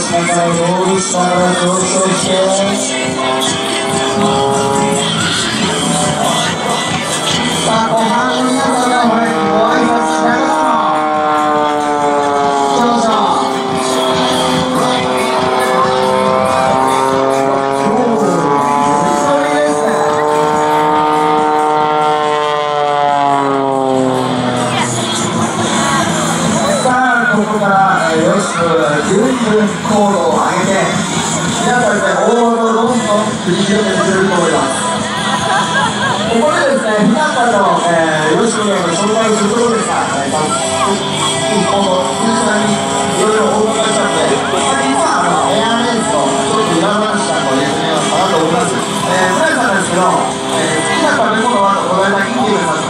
上昇しながら、ロールしながら上昇して。ぐんぐん高度を上げて、皆さんでオールをどんどん繰り広げてくれると思います。ここでですね、皆さんの、えー、よろしこの紹介するところですが、えー、今後、皆さんにいろいろお伺いしたので、実はあのエアレースのちょっと裏話なんかを入れてみようかなと思います。えー、村井さんですけど、えー、好きな食べ物はとこの間インタビューさせてもらったんです。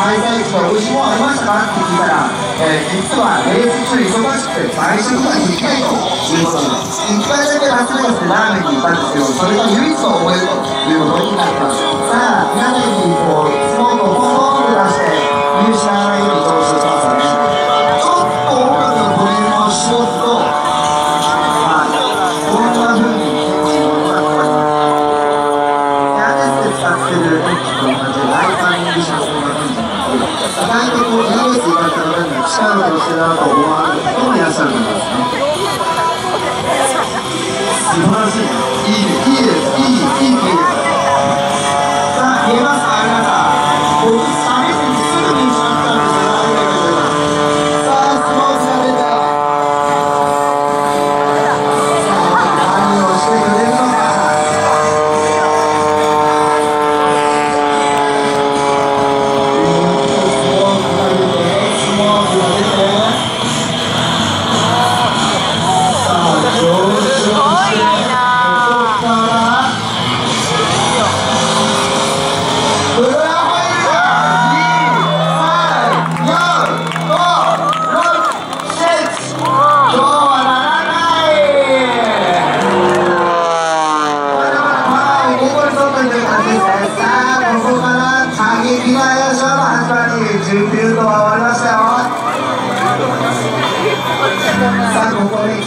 開催地で美味しいものありましたか？って聞いたら、えー、実はレース中忙しくて外食ができないということで、1回だけラスベガスでラーメンに行ったんですけど、それが唯一の思い出ということになります。さあ、皆さんにこう、スモークをポンポンと出して、見失わないように投資しますね。さあここで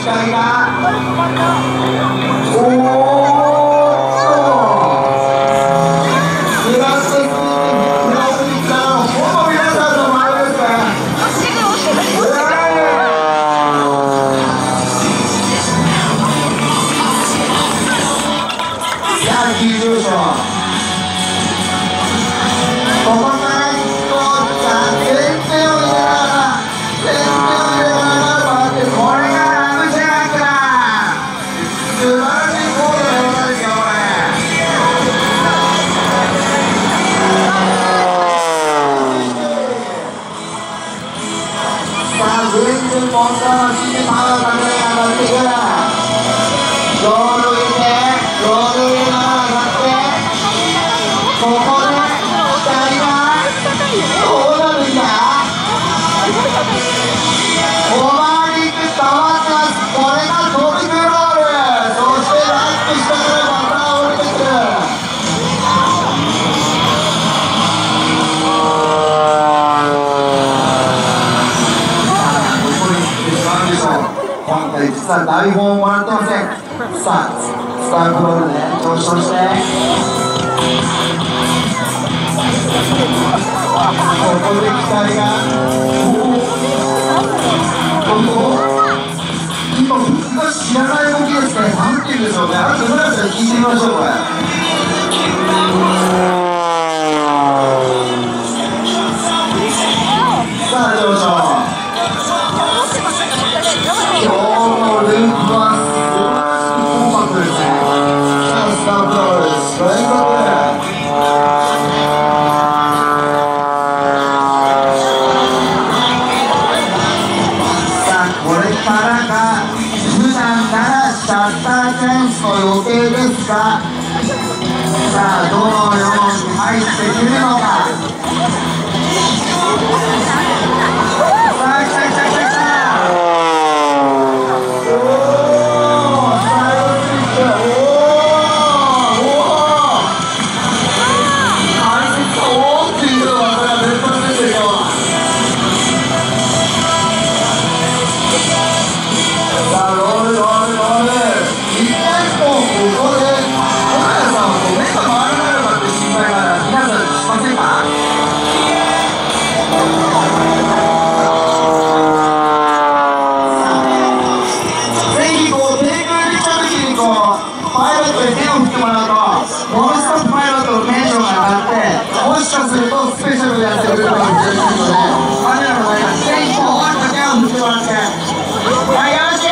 今回実は台本をもらってません。さあスターフロールで上昇してここで機体が。ここ今僕が知らない動きですね。何て言うんでしょうね。あと村瀬さん聞いてみましょうこれ。からか普段ならシャッターチンスの予定ですがさあどのように入ってくるのか。パイロットに手を振ってもらうとノンストッパイロットのテンションが上がってもしかするとスペシャルでやってくれるかもしれないのでカメラの前から全員後半と手を振ってもらってはいよし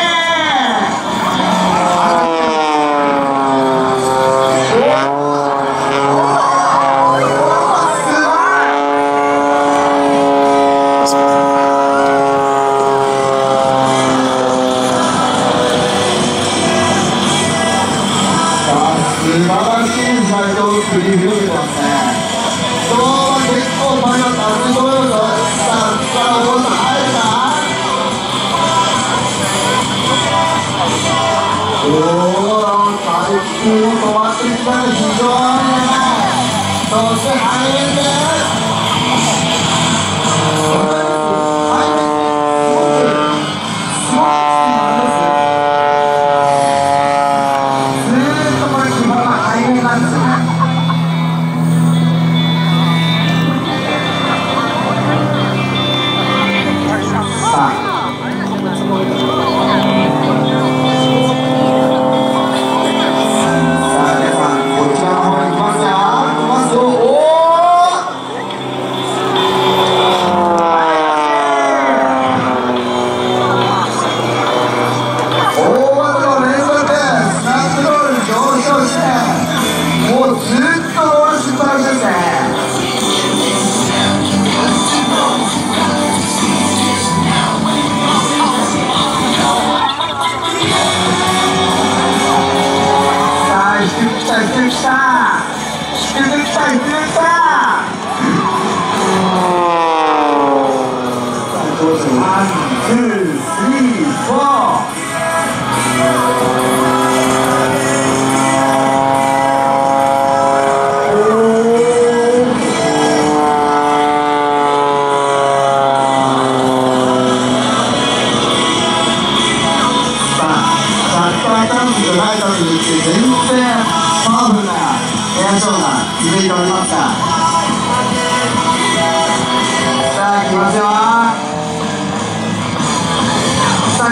すごい都是寒冷的。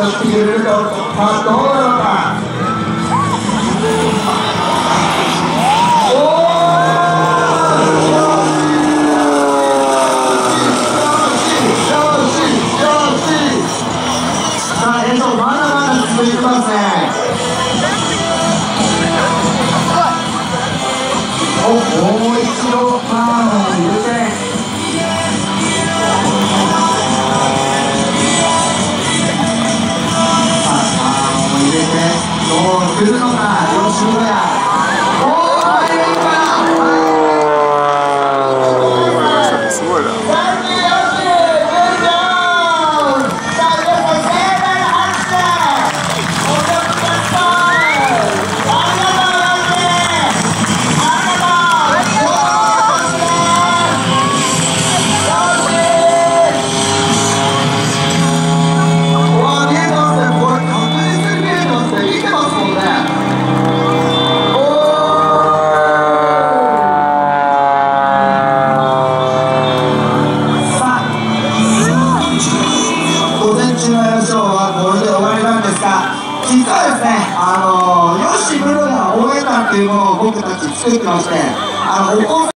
associated of Pandora